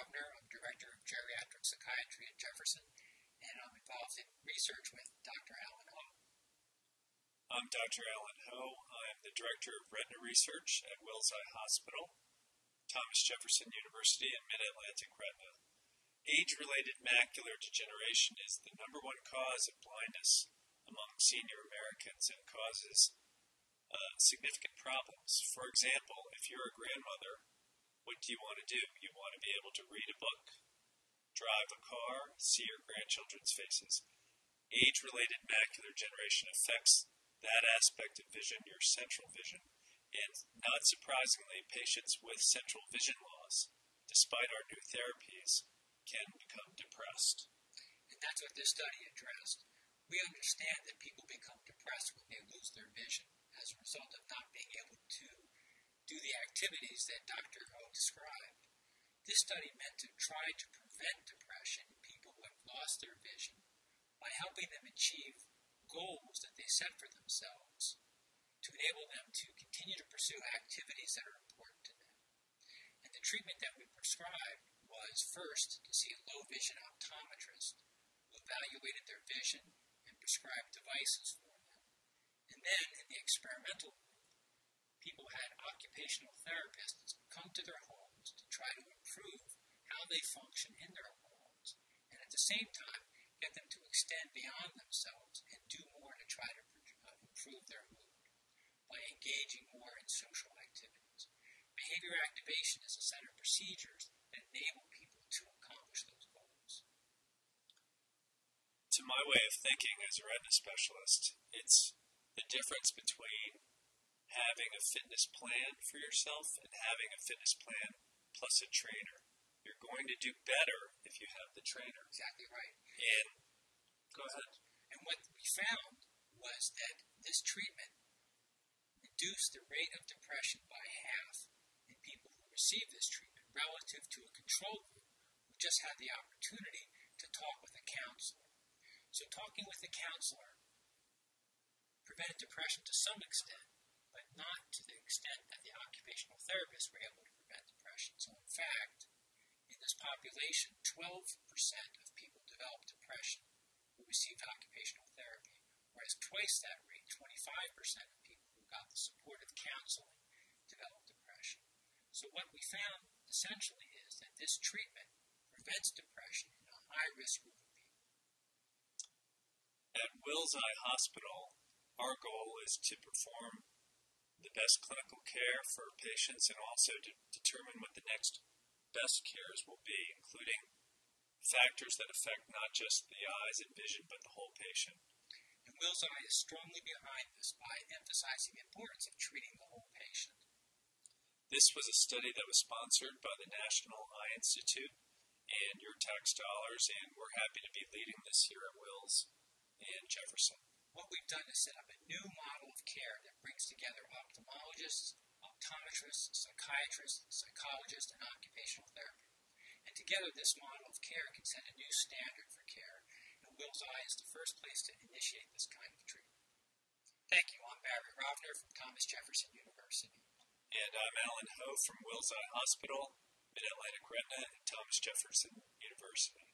I'm Director of Geriatric Psychiatry at Jefferson, and I'm involved in research with Dr. Allen Ho. I'm Dr. Allen Ho. I'm the Director of Retina Research at Wills Eye Hospital, Thomas Jefferson University, and Mid-Atlantic Retina. Age-related macular degeneration is the number one cause of blindness among senior Americans and causes uh, significant problems. For example, if you're a grandmother what do you want to do? You want to be able to read a book, drive a car, see your grandchildren's faces. Age related macular degeneration affects that aspect of vision, your central vision. And not surprisingly, patients with central vision loss, despite our new therapies, can become depressed. And that's what this study addressed. We understand that people become depressed when they lose their vision as a result of not being able to do the activities that Dr. Ho described. This study meant to try to prevent depression in people who have lost their vision by helping them achieve goals that they set for themselves to enable them to continue to pursue activities that are important to them. And the treatment that we prescribed was first to see a low vision optometrist who evaluated their vision and prescribed devices for them. And then in the experimental people had occupational therapists come to their homes to try to improve how they function in their homes, and at the same time get them to extend beyond themselves and do more to try to uh, improve their mood by engaging more in social activities. Behavior activation is a set of procedures that enable people to accomplish those goals. To my way of thinking as a retina specialist, it's the difference between having a fitness plan for yourself and having a fitness plan plus a trainer. You're going to do better if you have the trainer. Exactly right. And go ahead. And what we found was that this treatment reduced the rate of depression by half in people who received this treatment relative to a control group who just had the opportunity to talk with a counselor. So talking with a counselor prevented depression to some extent, not to the extent that the occupational therapists were able to prevent depression. So, in fact, in this population, 12% of people developed depression who received occupational therapy, whereas twice that rate, 25% of people who got the supportive counseling developed depression. So, what we found essentially is that this treatment prevents depression in a high risk group of people. At Wills Eye Hospital, our goal is to perform best clinical care for patients and also to determine what the next best cares will be, including factors that affect not just the eyes and vision, but the whole patient. And Wills Eye is strongly behind this by emphasizing the importance of treating the whole patient. This was a study that was sponsored by the National Eye Institute and your tax dollars, and we're happy to be leading this here at Wills and Jefferson what we've done is set up a new model of care that brings together ophthalmologists, optometrists, psychiatrists, psychologists, and occupational therapists. And together, this model of care can set a new standard for care, and Wills Eye is the first place to initiate this kind of treatment. Thank you. I'm Barry Rovner from Thomas Jefferson University. And I'm Allen Ho from Wills Eye Hospital, Mid Atlantic Retina, and Thomas Jefferson University.